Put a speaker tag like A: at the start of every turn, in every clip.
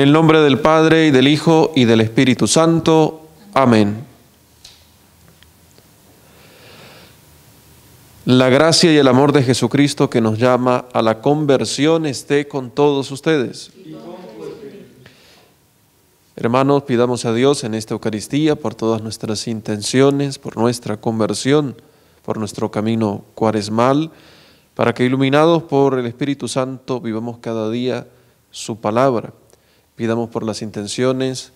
A: En el nombre del Padre y del Hijo y del Espíritu Santo. Amén. La gracia y el amor de Jesucristo que nos llama a la conversión esté con todos ustedes. Hermanos, pidamos a Dios en esta Eucaristía por todas nuestras intenciones, por nuestra conversión, por nuestro camino cuaresmal, para que iluminados por el Espíritu Santo vivamos cada día su palabra Pidamos por las intenciones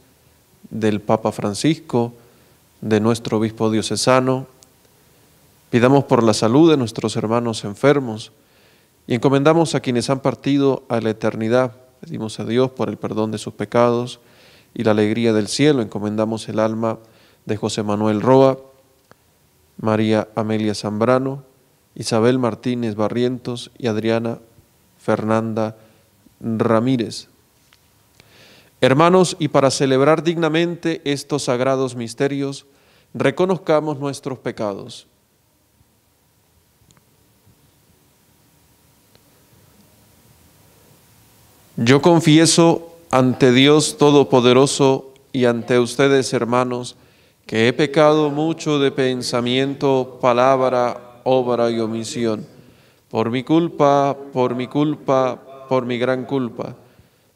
A: del Papa Francisco, de nuestro obispo diocesano. Pidamos por la salud de nuestros hermanos enfermos y encomendamos a quienes han partido a la eternidad. Pedimos a Dios por el perdón de sus pecados y la alegría del cielo. Encomendamos el alma de José Manuel Roa, María Amelia Zambrano, Isabel Martínez Barrientos y Adriana Fernanda Ramírez. Hermanos, y para celebrar dignamente estos sagrados misterios, reconozcamos nuestros pecados. Yo confieso ante Dios Todopoderoso y ante ustedes, hermanos, que he pecado mucho de pensamiento, palabra, obra y omisión, por mi culpa, por mi culpa, por mi gran culpa.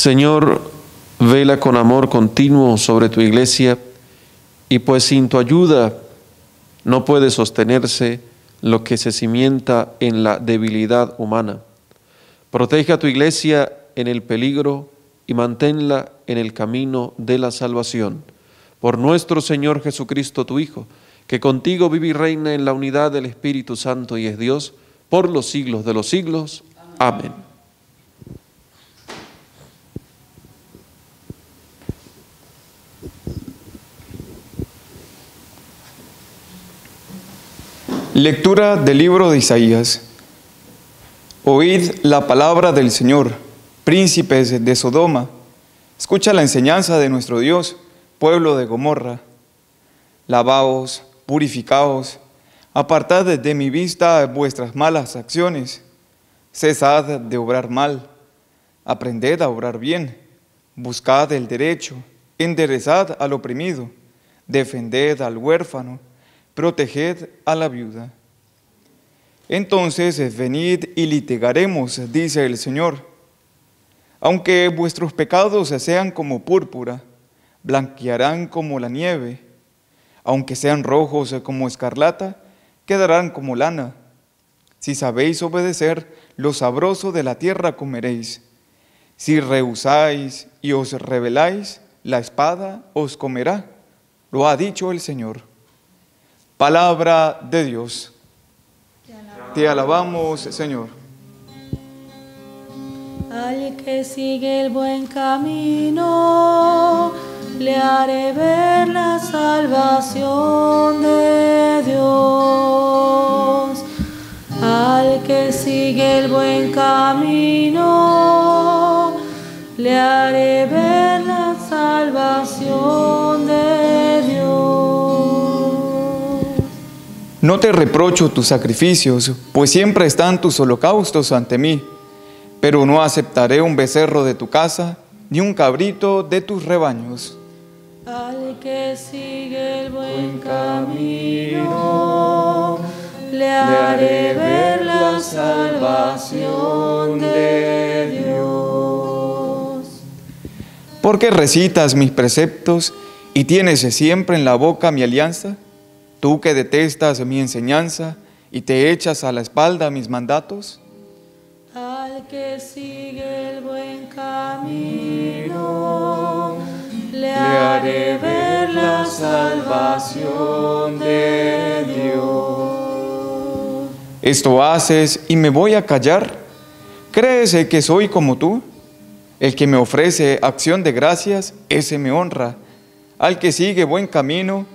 A: Señor, vela con amor continuo sobre tu iglesia y pues sin tu ayuda no puede sostenerse lo que se cimienta en la debilidad humana. Protege a tu iglesia en el peligro y manténla en el camino de la salvación. Por nuestro Señor Jesucristo, tu Hijo, que contigo vive y reina en la unidad del Espíritu Santo y es Dios, por los siglos de los siglos. Amén.
B: Lectura del libro de Isaías. Oíd la palabra del Señor, príncipes de Sodoma. Escucha la enseñanza de nuestro Dios, pueblo de Gomorra. Lavaos, purificaos, apartad de mi vista vuestras malas acciones. Cesad de obrar mal, aprended a obrar bien, buscad el derecho, enderezad al oprimido, defended al huérfano proteged a la viuda. Entonces venid y litigaremos, dice el Señor. Aunque vuestros pecados sean como púrpura, blanquearán como la nieve. Aunque sean rojos como escarlata, quedarán como lana. Si sabéis obedecer, lo sabroso de la tierra comeréis. Si rehusáis y os rebeláis, la espada os comerá. Lo ha dicho el Señor. Palabra de Dios. Te alabamos, Señor.
C: Al que sigue el buen camino, le haré ver la salvación de Dios. Al que sigue el buen camino, le haré ver la salvación
B: de Dios. No te reprocho tus sacrificios, pues siempre están tus holocaustos ante mí, pero no aceptaré un becerro de tu casa, ni un cabrito de tus rebaños.
C: Al que sigue el buen camino, le haré ver la salvación de Dios.
B: Porque recitas mis preceptos y tienes siempre en la boca mi alianza? Tú que detestas mi enseñanza y te echas a la espalda mis mandatos.
C: Al que sigue el buen
B: camino, le haré ver la salvación de Dios. Esto haces y me voy a callar. ¿Crees que soy como tú? El que me ofrece acción de gracias, ese me honra. Al que sigue buen camino,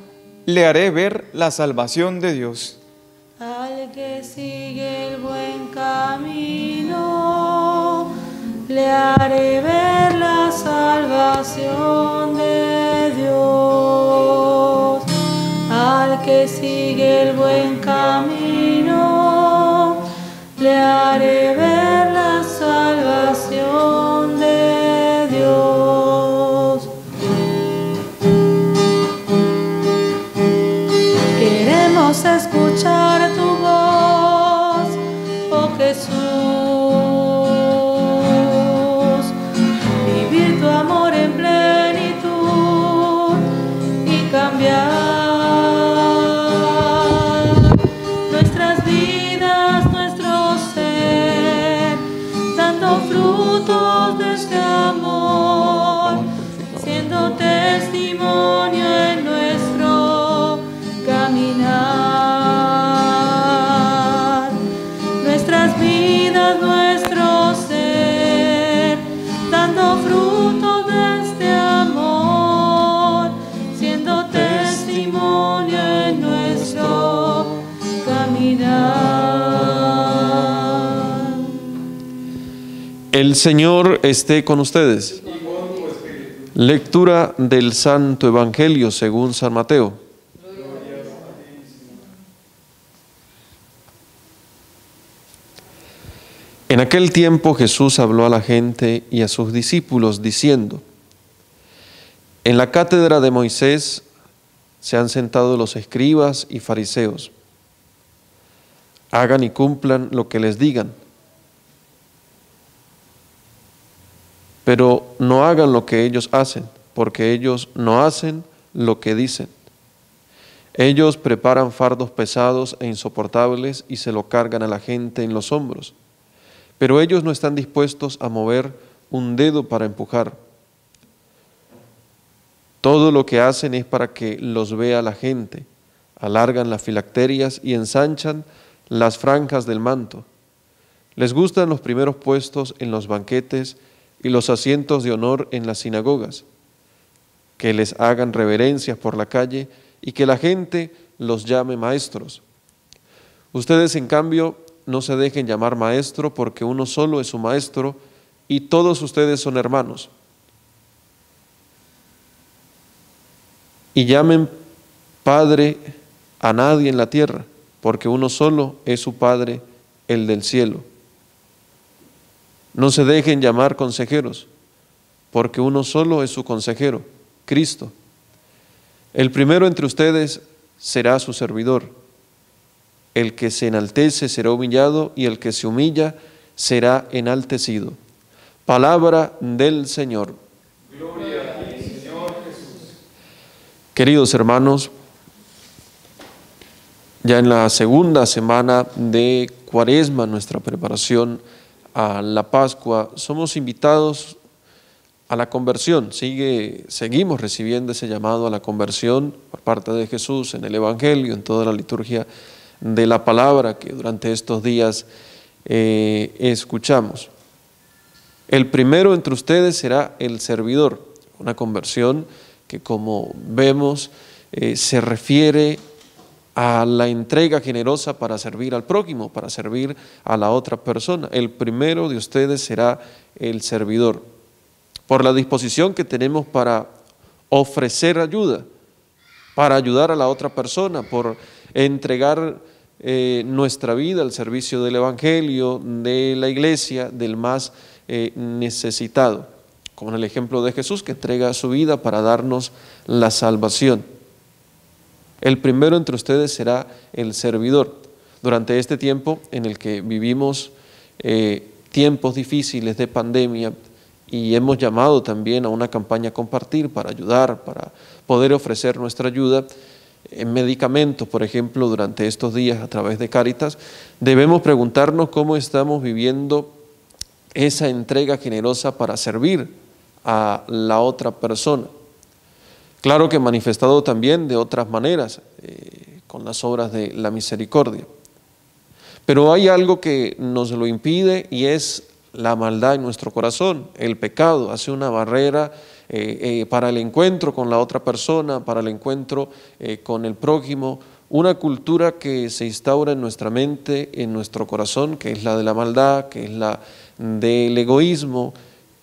B: le haré ver la salvación de Dios.
C: Al que sigue el buen camino, le haré ver la salvación de Dios. Al que sigue el buen camino, le haré ver
A: Señor esté con ustedes. Lectura del Santo Evangelio según San Mateo. En aquel tiempo Jesús habló a la gente y a sus discípulos diciendo, En la cátedra de Moisés se han sentado los escribas y fariseos. Hagan y cumplan lo que les digan pero no hagan lo que ellos hacen, porque ellos no hacen lo que dicen. Ellos preparan fardos pesados e insoportables y se lo cargan a la gente en los hombros, pero ellos no están dispuestos a mover un dedo para empujar. Todo lo que hacen es para que los vea la gente. Alargan las filacterias y ensanchan las franjas del manto. Les gustan los primeros puestos en los banquetes y los asientos de honor en las sinagogas, que les hagan reverencias por la calle y que la gente los llame maestros. Ustedes, en cambio, no se dejen llamar maestro porque uno solo es su maestro y todos ustedes son hermanos. Y llamen Padre a nadie en la tierra, porque uno solo es su Padre, el del cielo. No se dejen llamar consejeros, porque uno solo es su consejero, Cristo. El primero entre ustedes será su servidor. El que se enaltece será humillado y el que se humilla será enaltecido. Palabra del Señor. Gloria a ti, Señor Jesús. Queridos hermanos, ya en la segunda semana de Cuaresma, nuestra preparación a la Pascua, somos invitados a la conversión. Sigue, seguimos recibiendo ese llamado a la conversión por parte de Jesús en el Evangelio, en toda la liturgia de la palabra que durante estos días eh, escuchamos. El primero entre ustedes será el servidor, una conversión que como vemos eh, se refiere a la entrega generosa para servir al prójimo, para servir a la otra persona. El primero de ustedes será el servidor. Por la disposición que tenemos para ofrecer ayuda, para ayudar a la otra persona, por entregar eh, nuestra vida al servicio del Evangelio, de la iglesia, del más eh, necesitado, como en el ejemplo de Jesús que entrega su vida para darnos la salvación. El primero entre ustedes será el servidor. Durante este tiempo en el que vivimos eh, tiempos difíciles de pandemia y hemos llamado también a una campaña compartir para ayudar, para poder ofrecer nuestra ayuda, en eh, medicamentos, por ejemplo, durante estos días a través de Cáritas, debemos preguntarnos cómo estamos viviendo esa entrega generosa para servir a la otra persona. Claro que manifestado también de otras maneras, eh, con las obras de la misericordia. Pero hay algo que nos lo impide y es la maldad en nuestro corazón, el pecado, hace una barrera eh, eh, para el encuentro con la otra persona, para el encuentro con el prójimo, una cultura que se instaura en nuestra mente, en nuestro corazón, que es la de la maldad, que es la del egoísmo,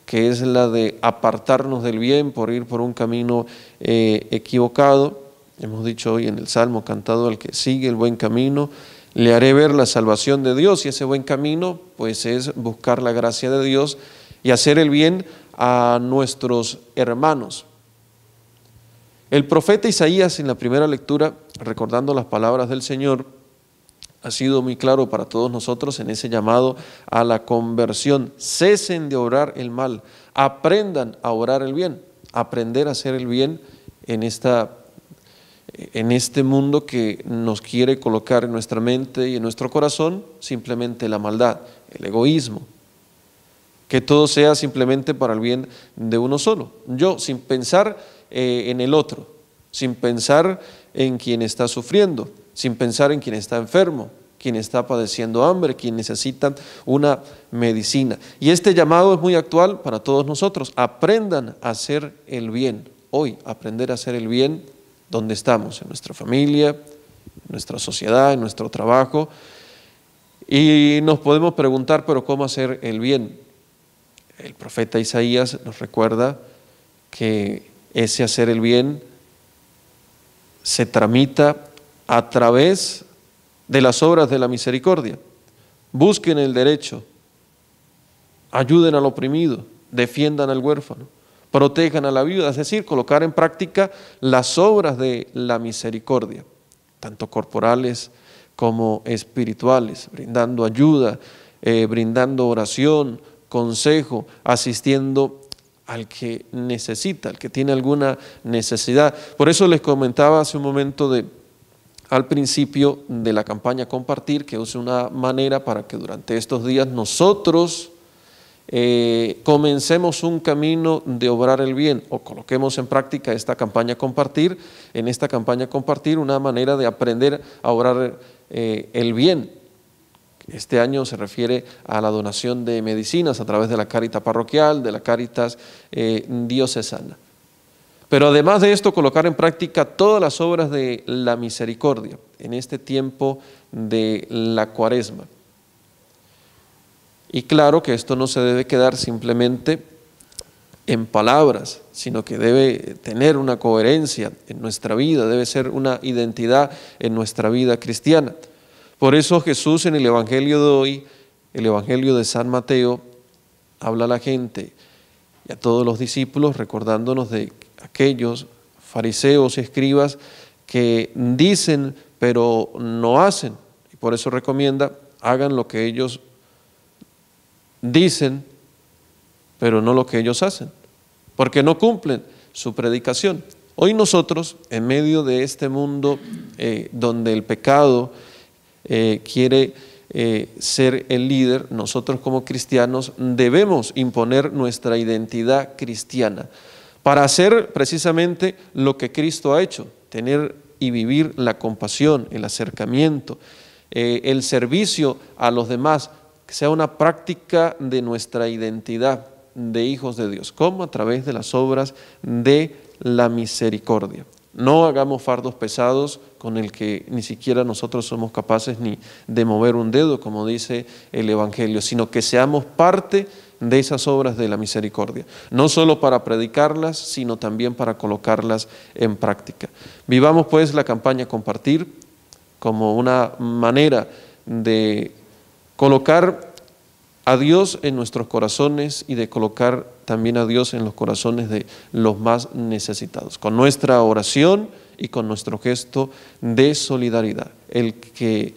A: que es la de apartarnos del bien por ir por un camino eh, equivocado. Hemos dicho hoy en el Salmo cantado al que sigue el buen camino, le haré ver la salvación de Dios y ese buen camino pues es buscar la gracia de Dios y hacer el bien a nuestros hermanos. El profeta Isaías en la primera lectura, recordando las palabras del Señor, ha sido muy claro para todos nosotros en ese llamado a la conversión. Cesen de orar el mal, aprendan a orar el bien, aprender a hacer el bien en, esta, en este mundo que nos quiere colocar en nuestra mente y en nuestro corazón simplemente la maldad, el egoísmo. Que todo sea simplemente para el bien de uno solo. Yo, sin pensar eh, en el otro, sin pensar en quien está sufriendo, sin pensar en quien está enfermo, quien está padeciendo hambre, quien necesita una medicina. Y este llamado es muy actual para todos nosotros. Aprendan a hacer el bien. Hoy, aprender a hacer el bien donde estamos, en nuestra familia, en nuestra sociedad, en nuestro trabajo. Y nos podemos preguntar, pero ¿cómo hacer el bien? El profeta Isaías nos recuerda que ese hacer el bien se tramita a través de las obras de la misericordia. Busquen el derecho, ayuden al oprimido, defiendan al huérfano, protejan a la viuda, es decir, colocar en práctica las obras de la misericordia, tanto corporales como espirituales, brindando ayuda, eh, brindando oración, consejo, asistiendo al que necesita, al que tiene alguna necesidad. Por eso les comentaba hace un momento de al principio de la campaña Compartir, que es una manera para que durante estos días nosotros eh, comencemos un camino de obrar el bien o coloquemos en práctica esta campaña Compartir, en esta campaña Compartir una manera de aprender a obrar eh, el bien. Este año se refiere a la donación de medicinas a través de la Carita Parroquial, de la Caritas eh, Diocesana. Pero además de esto, colocar en práctica todas las obras de la misericordia en este tiempo de la cuaresma. Y claro que esto no se debe quedar simplemente en palabras, sino que debe tener una coherencia en nuestra vida, debe ser una identidad en nuestra vida cristiana. Por eso Jesús en el Evangelio de hoy, el Evangelio de San Mateo, habla a la gente y a todos los discípulos recordándonos de aquellos fariseos y escribas que dicen pero no hacen. Y por eso recomienda, hagan lo que ellos dicen, pero no lo que ellos hacen, porque no cumplen su predicación. Hoy nosotros, en medio de este mundo eh, donde el pecado eh, quiere eh, ser el líder, nosotros como cristianos debemos imponer nuestra identidad cristiana para hacer precisamente lo que Cristo ha hecho, tener y vivir la compasión, el acercamiento, eh, el servicio a los demás, que sea una práctica de nuestra identidad de hijos de Dios, como a través de las obras de la misericordia. No hagamos fardos pesados con el que ni siquiera nosotros somos capaces ni de mover un dedo, como dice el Evangelio, sino que seamos parte de de esas obras de la misericordia, no solo para predicarlas, sino también para colocarlas en práctica. Vivamos pues la campaña Compartir como una manera de colocar a Dios en nuestros corazones y de colocar también a Dios en los corazones de los más necesitados, con nuestra oración y con nuestro gesto de solidaridad. El que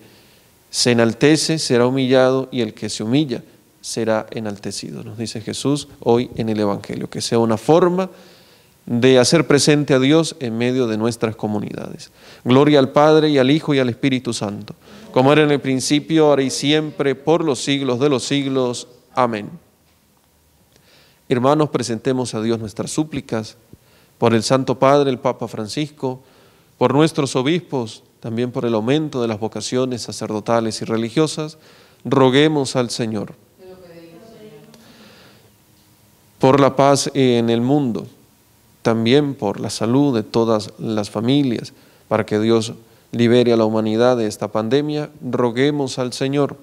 A: se enaltece será humillado y el que se humilla será enaltecido, nos dice Jesús hoy en el Evangelio, que sea una forma de hacer presente a Dios en medio de nuestras comunidades. Gloria al Padre y al Hijo y al Espíritu Santo, como era en el principio, ahora y siempre, por los siglos de los siglos. Amén. Hermanos, presentemos a Dios nuestras súplicas por el Santo Padre, el Papa Francisco, por nuestros obispos, también por el aumento de las vocaciones sacerdotales y religiosas. Roguemos al Señor por la paz en el mundo, también por la salud de todas las familias, para que Dios libere a la humanidad de esta pandemia, roguemos al Señor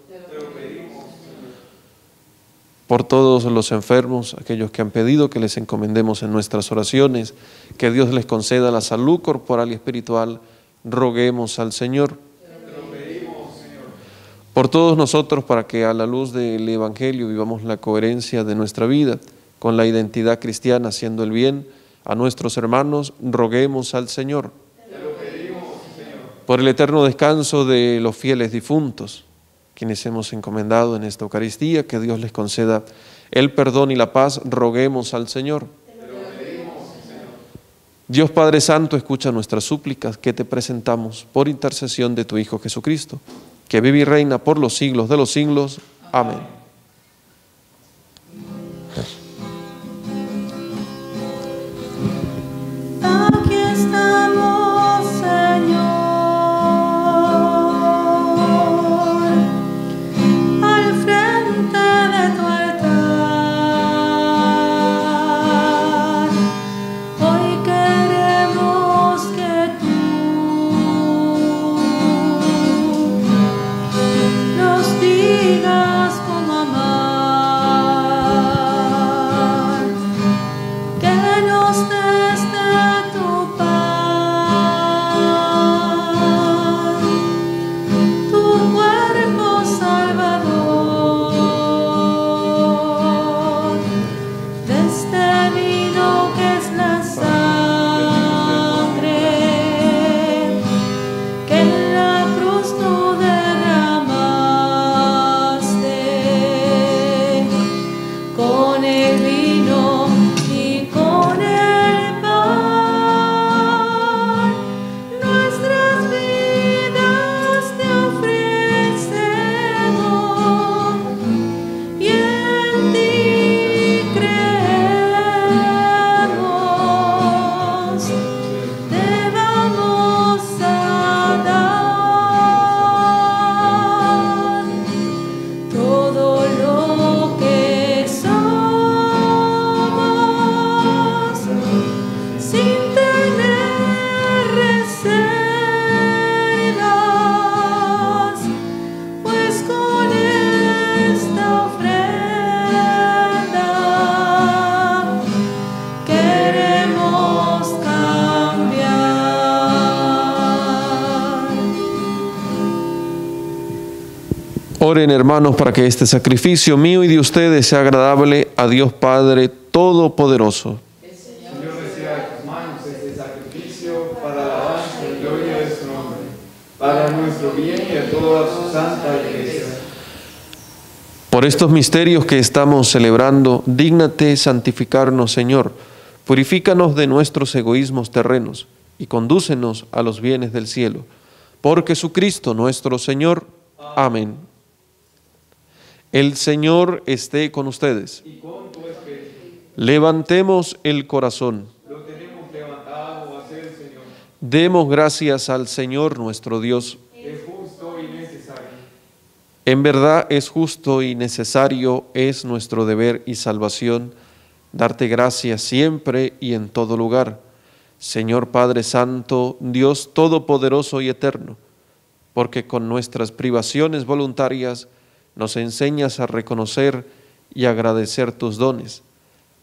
A: por todos los enfermos, aquellos que han pedido que les encomendemos en nuestras oraciones, que Dios les conceda la salud corporal y espiritual, roguemos al Señor. Por todos nosotros, para que a la luz del Evangelio vivamos la coherencia de nuestra vida con la identidad cristiana, haciendo el bien a nuestros hermanos, roguemos al Señor. Por el eterno descanso de los fieles difuntos, quienes hemos encomendado en esta Eucaristía, que Dios les conceda el perdón y la paz, roguemos al Señor. Dios Padre Santo, escucha nuestras súplicas que te presentamos por intercesión de tu Hijo Jesucristo, que vive y reina por los siglos de los siglos. Amén. Oren hermanos para que este sacrificio mío y de ustedes sea agradable a Dios Padre Todopoderoso.
B: para nuestro bien y a toda su santa iglesia.
A: Por estos misterios que estamos celebrando, dígnate santificarnos, Señor. Purifícanos de nuestros egoísmos terrenos y condúcenos a los bienes del cielo. Por Jesucristo nuestro Señor. Amén. El Señor esté con ustedes. Levantemos el corazón. Demos gracias al Señor nuestro Dios. Es justo y necesario. En verdad es justo y necesario, es nuestro deber y salvación darte gracias siempre y en todo lugar. Señor Padre Santo, Dios Todopoderoso y Eterno, porque con nuestras privaciones voluntarias, nos enseñas a reconocer y agradecer tus dones,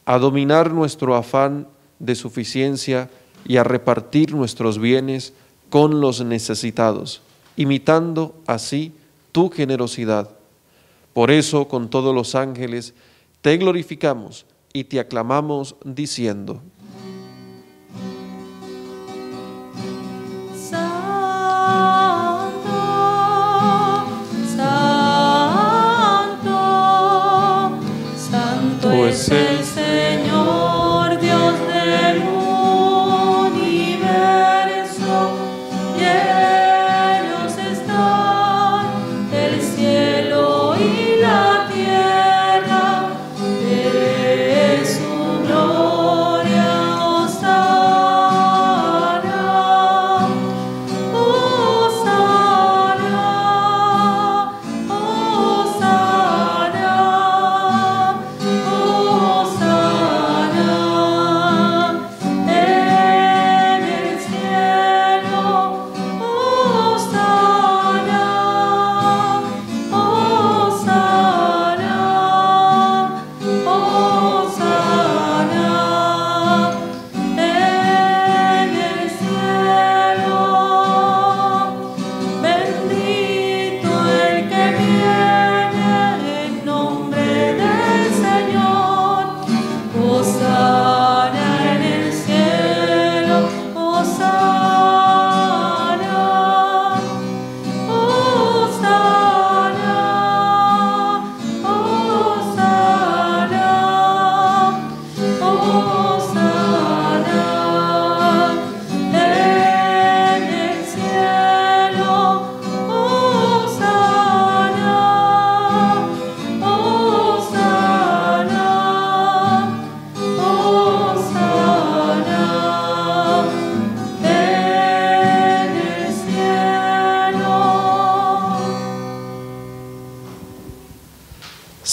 A: a dominar nuestro afán de suficiencia y a repartir nuestros bienes con los necesitados, imitando así tu generosidad. Por eso, con todos los ángeles, te glorificamos y te aclamamos diciendo, blessed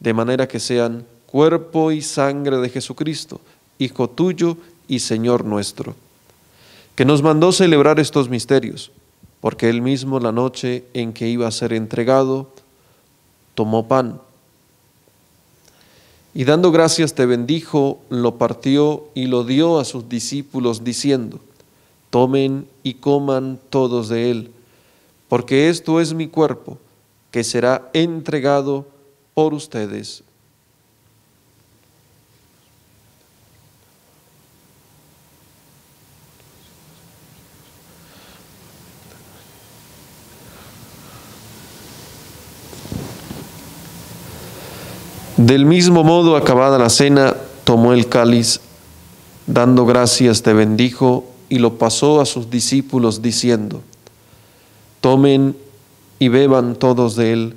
A: de manera que sean cuerpo y sangre de Jesucristo, Hijo tuyo y Señor nuestro, que nos mandó celebrar estos misterios, porque él mismo la noche en que iba a ser entregado, tomó pan y dando gracias te bendijo, lo partió y lo dio a sus discípulos diciendo, tomen y coman todos de él, porque esto es mi cuerpo, que será entregado ustedes. Del mismo modo, acabada la cena, tomó el cáliz, dando gracias te bendijo y lo pasó a sus discípulos diciendo, tomen y beban todos de él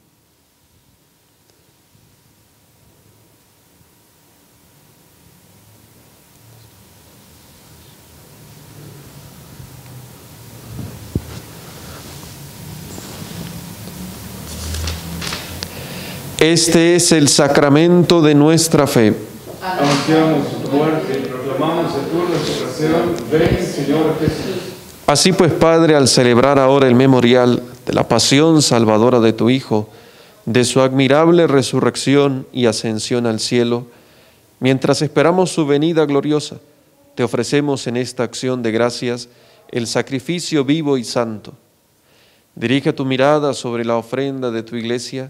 A: Este es el sacramento de nuestra fe.
B: Anunciamos tu muerte y proclamamos resurrección. Ven, Señor Jesús.
A: Así pues, Padre, al celebrar ahora el memorial de la pasión salvadora de tu Hijo, de su admirable resurrección y ascensión al cielo, mientras esperamos su venida gloriosa, te ofrecemos en esta acción de gracias el sacrificio vivo y santo. Dirige tu mirada sobre la ofrenda de tu iglesia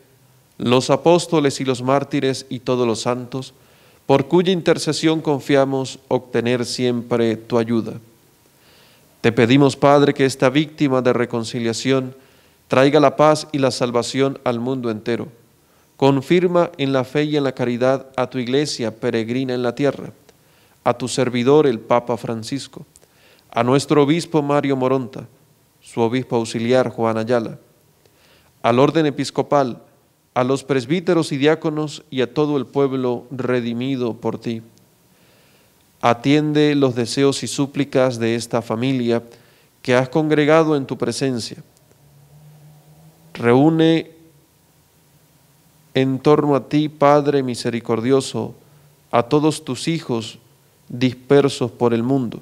A: los apóstoles y los mártires y todos los santos, por cuya intercesión confiamos obtener siempre tu ayuda. Te pedimos, Padre, que esta víctima de reconciliación traiga la paz y la salvación al mundo entero. Confirma en la fe y en la caridad a tu iglesia peregrina en la tierra, a tu servidor el Papa Francisco, a nuestro obispo Mario Moronta, su obispo auxiliar Juan Ayala, al orden episcopal, a los presbíteros y diáconos y a todo el pueblo redimido por ti. Atiende los deseos y súplicas de esta familia que has congregado en tu presencia. Reúne en torno a ti, Padre misericordioso, a todos tus hijos dispersos por el mundo.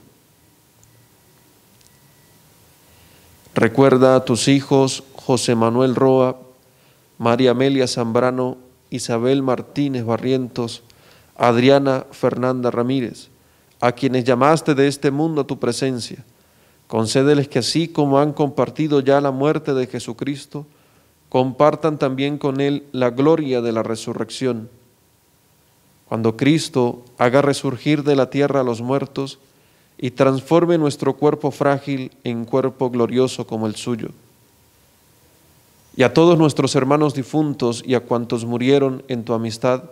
A: Recuerda a tus hijos José Manuel Roa, María Amelia Zambrano, Isabel Martínez Barrientos, Adriana Fernanda Ramírez, a quienes llamaste de este mundo a tu presencia. Concédeles que así como han compartido ya la muerte de Jesucristo, compartan también con Él la gloria de la resurrección. Cuando Cristo haga resurgir de la tierra a los muertos y transforme nuestro cuerpo frágil en cuerpo glorioso como el suyo y a todos nuestros hermanos difuntos y a cuantos murieron en tu amistad,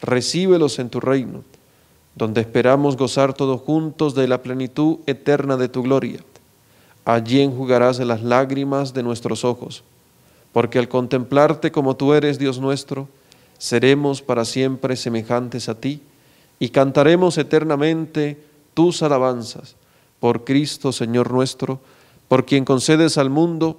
A: recíbelos en tu reino, donde esperamos gozar todos juntos de la plenitud eterna de tu gloria. Allí enjugarás las lágrimas de nuestros ojos, porque al contemplarte como tú eres, Dios nuestro, seremos para siempre semejantes a ti y cantaremos eternamente tus alabanzas por Cristo Señor nuestro, por quien concedes al mundo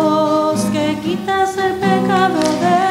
C: quitas el pecado de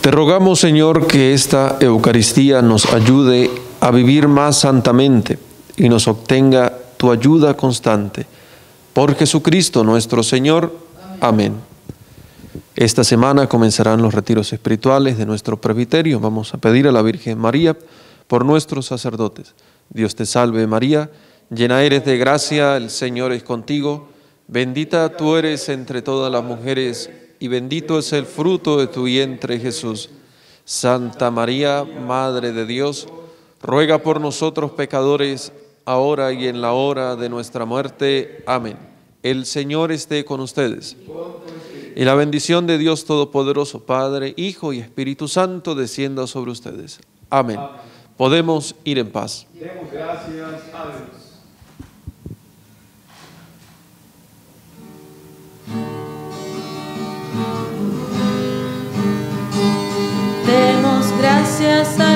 A: Te rogamos, Señor, que esta Eucaristía nos ayude a vivir más santamente y nos obtenga tu ayuda constante. Por Jesucristo nuestro Señor. Amén. Esta semana comenzarán los retiros espirituales de nuestro presbiterio. Vamos a pedir a la Virgen María por nuestros sacerdotes. Dios te salve María, llena eres de gracia, el Señor es contigo. Bendita tú eres entre todas las mujeres, y bendito es el fruto de tu vientre, Jesús. Santa María, Madre de Dios, ruega por nosotros pecadores, ahora y en la hora de nuestra muerte. Amén. El Señor esté con ustedes. Y la bendición de Dios Todopoderoso, Padre, Hijo y Espíritu Santo, descienda sobre ustedes. Amén. Podemos ir en paz.
B: Demos gracias
C: Yes. essa